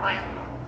からよ